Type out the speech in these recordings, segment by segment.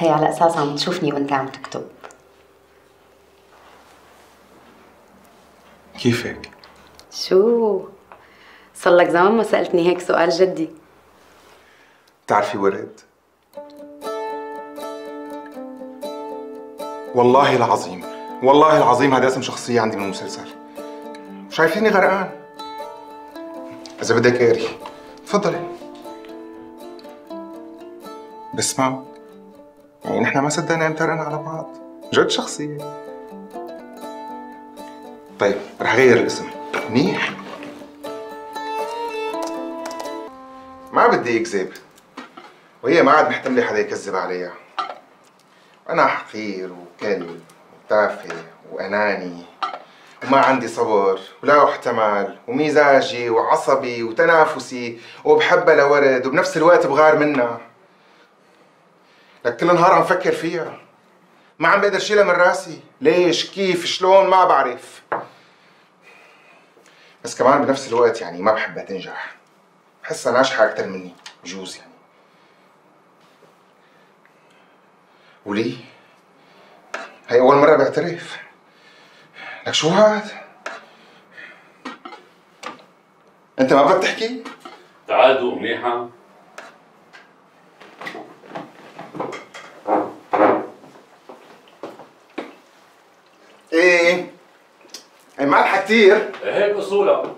هي على أساس عم تشوفني وأنت عم تكتب. كيفك؟ شو؟ صار لك زمان ما سألتني هيك سؤال جدي. بتعرفي ورد؟ والله العظيم والله العظيم هذا اسم شخصية عندي من المسلسل. شايفيني غرقان؟ إذا بدك قاري تفضلي. بسمع يعني نحن ما صدقنا امترقنا على بعض. جد شخصية. طيب رح غير الاسم. منيح؟ ما بدي اكذب وهي ما عاد محتملة حدا يكذب عليها. أنا حقير وكلب وتافه وأناني وما عندي صبر ولا احتمال ومزاجي وعصبي وتنافسي وبحبها لورد وبنفس الوقت بغار منها. لك كل نهار عم فكر فيها. ما عم بقدر شيلها من راسي. ليش؟ كيف؟ شلون؟ ما بعرف. بس كمان بنفس الوقت يعني ما بحبها تنجح. بحسها ناجحة أكثر مني بجوز يعني. وليه؟ هي أول مرة بعترف. لك شو هاد؟ أنت ما بدك تحكي؟ تعادوا منيحة. إيه؟ هي مالحة كثير هيك أصولها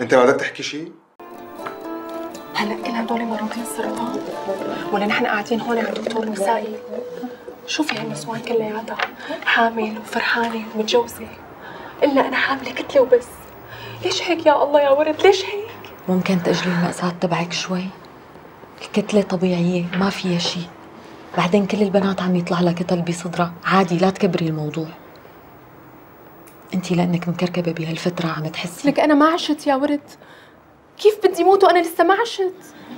أنت ما بدك تحكي شيء؟ هلا كل هدول مرضين السرطان ولا نحن قاعدين هون عند دكتور نسائي شوفي هالنسوان كلياتها؟ حامل وفرحانة ومتجوزة. إلا أنا حاملة كتلة وبس. ليش هيك يا الله يا ورد ليش هيك؟ ممكن تأجلي المأساة تبعك شوي؟ الكتلة طبيعية ما فيها شيء. بعدين كل البنات عم يطلع لها كتل بصدرها عادي لا تكبري الموضوع. انت لأنك مكركبة بهالفترة عم تحسي. لك أنا ما عشت يا ورد. كيف بدي موت وأنا لسه ما عشت؟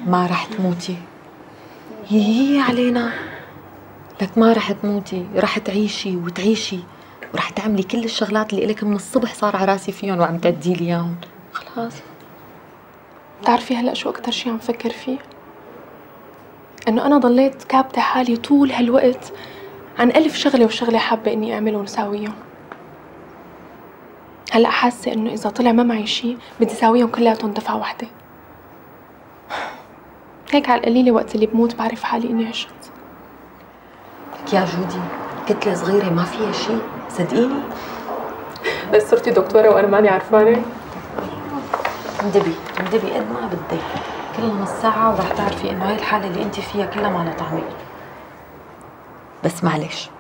ما رح تموتي. هي علينا. لك ما رح تموتي. رح تعيشي وتعيشي. ورح تعملي كل الشغلات اللي إلك من الصبح صار على رأسي فيهم وعم تعدي لي إياهم. خلاص. بتعرفي هلأ شو أكثر شيء عم فكر فيه؟ إنه أنا ضليت كابتة حالي طول هالوقت عن ألف شغلة وشغلة حابة إني أعملهم وساويهم هلأ حاسة إنه إذا طلع ما معي شيء بدي ساويهم كلياتهم دفعة واحدة. هيك على القليلة وقت اللي بموت بعرف حالي إني عشت. لك يا جودي كتلة صغيرة ما فيها شيء صدقيني؟ بس صرتي دكتورة وأنا ماني عرفانة. اندبي اندبي قد ما بدك. كلها نص ساعة ورح تعرفي إنه هاي الحالة اللي أنت فيها كلها ما لها طعمة بس معلش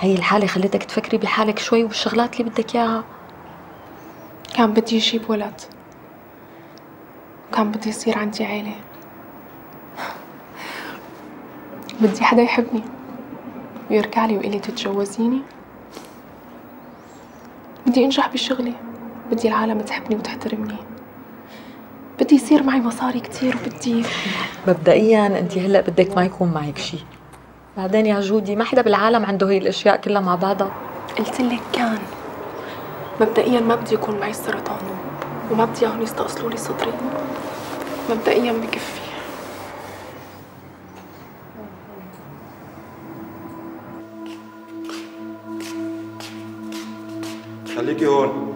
هي الحالة خلتك تفكري بحالك شوي والشغلات اللي بدك إياها؟ كان بدي أجيب ولد. وكان بدي يصير عندي عيلة. بدي حدا يحبني. ويركع لي ويقول لي تتجوزيني. بدي أنجح بشغلي. بدي العالم تحبني وتحترمني. بدي يصير معي مصاري كتير وبدي مبدئيا أنت هلأ بدك ما يكون معك شيء بعدين يا جودي ما حدا بالعالم عنده هي الأشياء كلها مع بعضها. قلت لك كان. مبدئيا ما بدي يكون معي السرطان وما بدي إياهم يستأصلوا لي صدري. مبدئيا بكفي. خليكي هون.